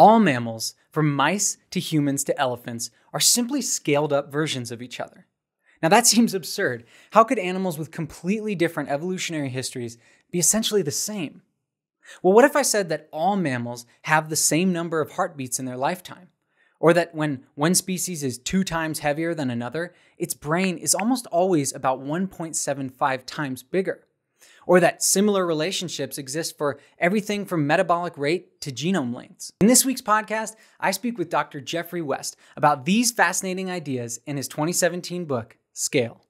All mammals, from mice to humans to elephants, are simply scaled up versions of each other. Now, that seems absurd. How could animals with completely different evolutionary histories be essentially the same? Well, what if I said that all mammals have the same number of heartbeats in their lifetime? Or that when one species is two times heavier than another, its brain is almost always about 1.75 times bigger? Or that similar relationships exist for everything from metabolic rate to genome lengths? In this week's podcast, I speak with Dr. Geoffrey West about these fascinating ideas in his 2017 book, Scale.